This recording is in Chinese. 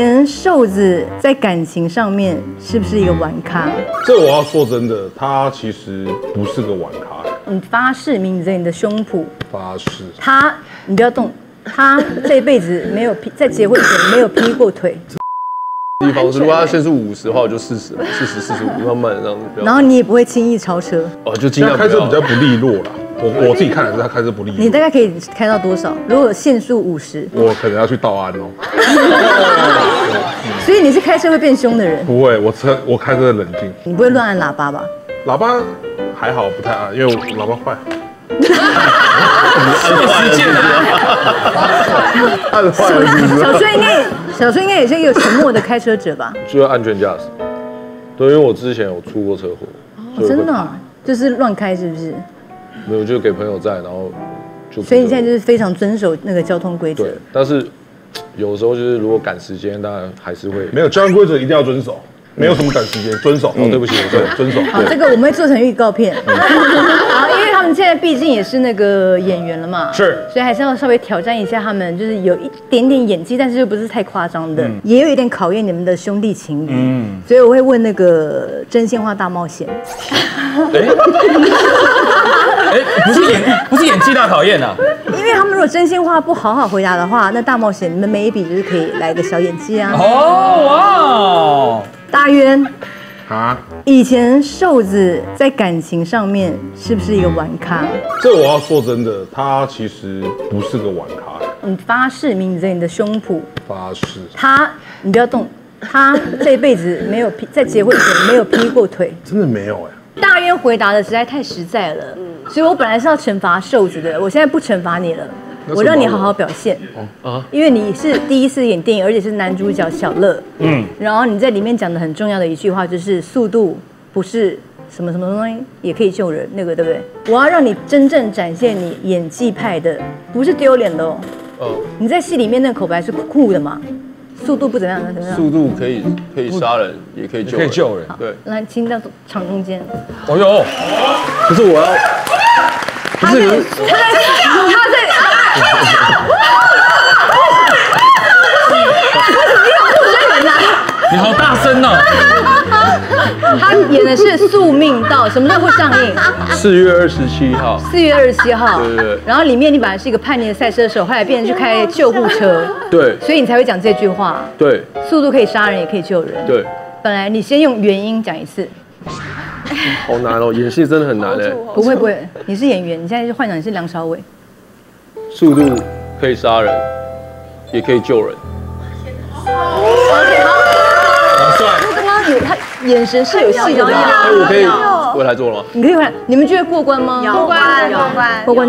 前瘦子在感情上面是不是一个玩咖？这我要说真的，他其实不是个玩咖，你发誓，抿着你的胸脯，发誓。他，你不要动，他这辈子没有劈，在结婚前没有劈过腿，地方是，如果他限速五十的话，我就四十，四十、四十五，慢慢的这样子。然后你也不会轻易超车。哦，就尽量开车比较不利落啦，我我自己看来是他开车不利落，你大概可以开到多少？如果限速五十，我可能要去道安哦。你是开车会变凶的人，不会，我车我开车冷静，你不会乱按喇叭吧？喇叭还好不太按，因为我喇叭坏。实践按坏了是不是？小崔应该，小崔应该也是一个沉默的开车者吧？就要安全驾驶。对，因为我之前有出过车祸，哦真的哦、就是乱开是不是？没有就给朋友在，然后就。所以你现在就是非常遵守那个交通规则对。，但是有时候就是如果赶时间，当然还是会。没有交通规则一定要遵守，没有什么赶时间，遵守。哦，对不起，我对对，遵守。好，这个我们会做成预告片。好，因为他们现在毕竟也是那个演员了嘛，是所以还是要稍微挑战一下他们，就是有一点点演技，但是又不是太夸张的，也有一点考验你们的兄弟情谊。嗯，所以我会问那个真心话大冒险，哎，不是演不是演技大考验啊，因为他们如果真心话不好好回答的话，那大冒险你们每一笔就是可以来个小演技啊。哦哇哦，大渊，啊，以前瘦子在感情上面是不是一个玩咖？这我要说真的，他其实不是个玩咖，你发誓，抿着你的胸脯，发誓。他，你不要动，他这辈子没有劈，在结婚前没有劈过腿。真的没有哎、大渊回答的实在太实在了，所以我本来是要惩罚瘦子的，我现在不惩罚你了，我让你好好表现。啊。因为你是第一次演电影，而且是男主角小乐，嗯，然后你在里面讲的很重要的一句话就是速度不是什么什么东西也可以救人，那个对不对？我要让你真正展现你演技派的，不是丢脸的哦。哦，你在戏里面那个口白是酷的嘛？速度不怎么样，怎么样？速度可以可以杀人，也可以救可以救人。对，来，请到场中间。哦呦，可是我要他在，他在，他在。你好大声哦！他演的是《宿命道》，什么时候会上映？四月二十七号，四月二十七号。对对对然后里面你本来是一个叛逆的赛车手，后来变成去开救护车，对所以你才会讲这句话：对速度可以杀人，也可以救人。对，本来你先用原因讲一次，好难哦，演戏真的很难哎。不会不会，你是演员，你现在就幻想你是梁朝伟。速度可以杀人，也可以救人。很帅。刚刚有他眼神是有戏的我可以我来做了吗？你可以看，你们觉得过关吗？过关过关过关。